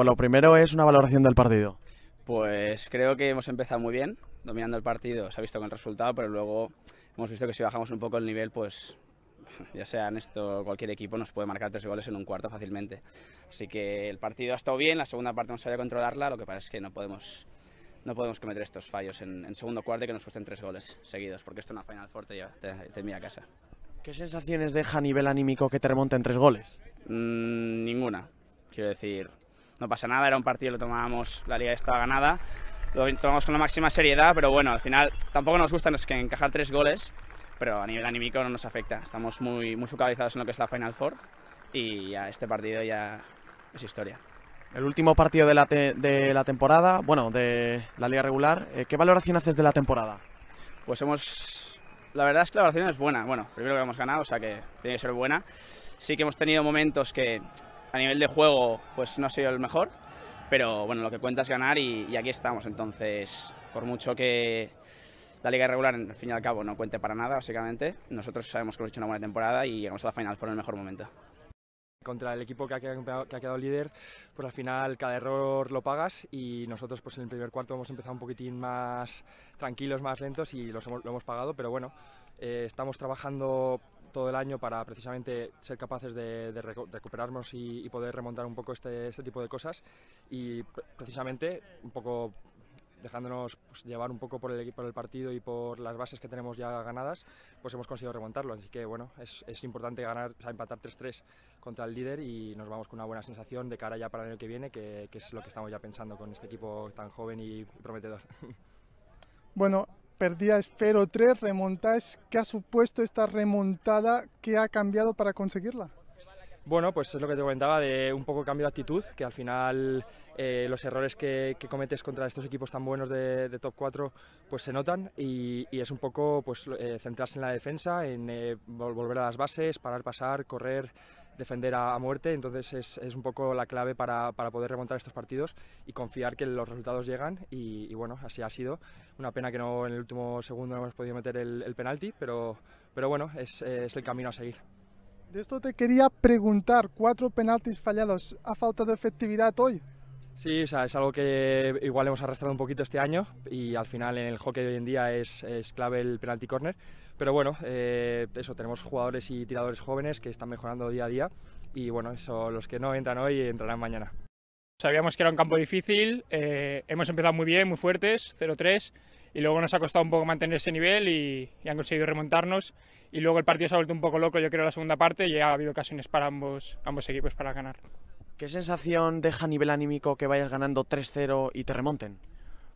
Pues lo primero es una valoración del partido. Pues creo que hemos empezado muy bien, dominando el partido, se ha visto con el resultado, pero luego hemos visto que si bajamos un poco el nivel, pues ya sea en esto cualquier equipo nos puede marcar tres goles en un cuarto fácilmente. Así que el partido ha estado bien, la segunda parte hemos sabido controlarla, lo que pasa es que no podemos, no podemos cometer estos fallos en, en segundo cuarto y que nos cuesten tres goles seguidos, porque esto en una Final Four te, lleva- te, te envía a casa. ¿Qué sensaciones deja a nivel anímico que te remonten tres goles? Mm, ninguna. Quiero decir, no pasa nada, era un partido, lo tomábamos, la liga estaba ganada, lo tomamos con la máxima seriedad, pero bueno, al final tampoco nos gusta nos- que encajar tres goles, pero a nivel anímico no nos afecta. Estamos muy, muy focalizados en lo que es la Final Four y ya este partido ya es historia. El último partido de la, te- de la temporada, bueno, de la liga regular, eh, ¿qué valoración haces de la temporada? Pues hemos. La verdad es que la valoración es buena. Bueno, primero que hemos ganado, o sea que tiene que ser buena. Sí que hemos tenido momentos que a nivel de juego pues no ha sido el mejor, pero bueno, lo que cuenta es ganar y, aquí estamos. Entonces, por mucho que la liga regular, al fin y al cabo, no cuente para nada, básicamente, nosotros sabemos que hemos hecho una buena temporada y llegamos a la final por el mejor momento. contra el equipo que ha, quedado, líder, pues al final cada error lo pagas y nosotros pues en el primer cuarto hemos empezado un poquitín más tranquilos, más lentos y lo hemos pagado, pero bueno, eh, estamos trabajando todo el año para precisamente ser capaces de, de recu- recuperarnos y, y poder remontar un poco este, este tipo de cosas y pre- precisamente un poco dejándonos pues, llevar un poco por el, por el partido y por las bases que tenemos ya ganadas, pues hemos conseguido remontarlo. Así que bueno, es, es importante ganar, o sea, empatar 3-3 contra el líder y nos vamos con una buena sensación de cara ya para el año que viene, que, que es lo que estamos ya pensando con este equipo tan joven y prometedor. Bueno, perdías 0-3, remontáis. ¿Qué ha supuesto esta remontada? ¿Qué ha cambiado para conseguirla? Bueno, pues es lo que te comentaba de un poco cambio de actitud, que al final eh, los errores que, que cometes contra estos equipos tan buenos de, top 4 pues se notan y, es un poco pues eh, centrarse en la defensa, en eh, vol- volver a las bases, parar, pasar, correr, defender a, a muerte, entonces es, es un poco la clave para, para poder remontar estos partidos y confiar que los resultados llegan y, bueno, así ha sido. Una pena que no en el último segundo no hemos podido meter el, el penalti, pero, pero bueno, es, es el camino a seguir. De esto te quería preguntar, cuatro penaltis fallados, ¿ha faltado efectividad hoy? Sí, o sea, es algo que igual hemos arrastrado un poquito este año y al final en el hockey de hoy en día es, es clave el penalty corner. Pero bueno, eh, eso, tenemos jugadores y tiradores jóvenes que están mejorando día a día y bueno, eso, los que no entran hoy entrarán mañana. Sabíamos que era un campo difícil, eh, hemos empezado muy bien, muy fuertes, 0-3, y luego nos ha costado un poco mantener ese nivel y, y han conseguido remontarnos. Y luego el partido se ha vuelto un poco loco, yo creo, la segunda parte, y ha habido ocasiones para ambos, ambos equipos para ganar. ¿Qué sensación deja a nivel anímico que vayas ganando 3-0 y te remonten?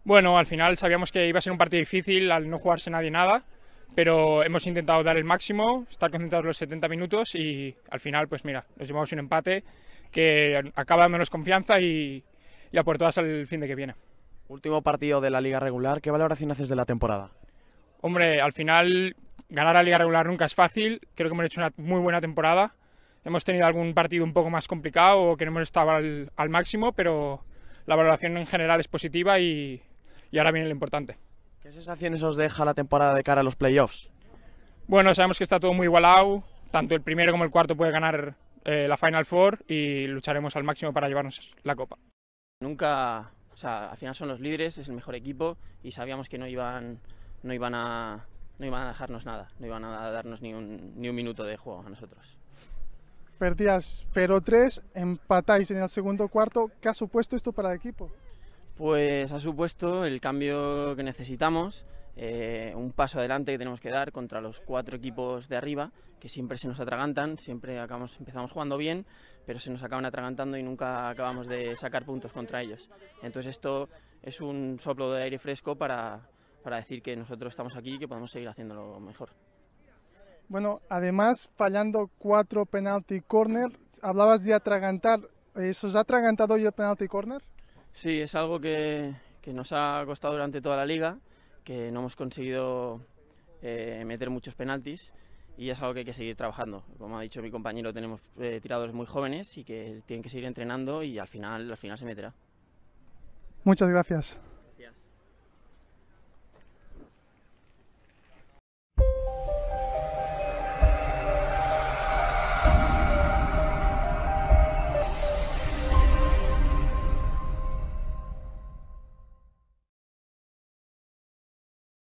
Bueno, al final sabíamos que iba a ser un partido difícil al no jugarse nadie nada, pero hemos intentado dar el máximo, estar concentrados los 70 minutos y al final, pues mira, nos llevamos un empate que acaba dándonos confianza y, y a por todas el fin de que viene. Último partido de la liga regular, ¿qué valoración haces de la temporada? Hombre, al final ganar la liga regular nunca es fácil, creo que hemos hecho una muy buena temporada, hemos tenido algún partido un poco más complicado o que no hemos estado al, al máximo, pero la valoración en general es positiva y, y ahora viene lo importante. ¿Qué sensaciones os deja la temporada de cara a los playoffs? Bueno, sabemos que está todo muy igualado, tanto el primero como el cuarto puede ganar eh, la Final Four y lucharemos al máximo para llevarnos la copa. Nunca, o sea, al final son los líderes, es el mejor equipo y sabíamos que no iban, no iban a, no iban a dejarnos nada, no iban a darnos ni un, ni un minuto de juego a nosotros. Perdías 0-3, empatáis en el segundo cuarto. ¿Qué ha supuesto esto para el equipo? Pues ha supuesto el cambio que necesitamos, eh, un paso adelante que tenemos que dar contra los cuatro equipos de arriba, que siempre se nos atragantan, siempre acabamos, empezamos jugando bien, pero se nos acaban atragantando y nunca acabamos de sacar puntos contra ellos. Entonces esto es un soplo de aire fresco para, para decir que nosotros estamos aquí y que podemos seguir haciéndolo mejor. Bueno, además, fallando cuatro penalty corner, hablabas de atragantar. ¿Eso os ha atragantado hoy el penalty corner? Sí, es algo que, que nos ha costado durante toda la liga, que no hemos conseguido eh, meter muchos penaltis y es algo que hay que seguir trabajando. Como ha dicho mi compañero, tenemos eh, tiradores muy jóvenes y que tienen que seguir entrenando y al final, al final se meterá. Muchas gracias.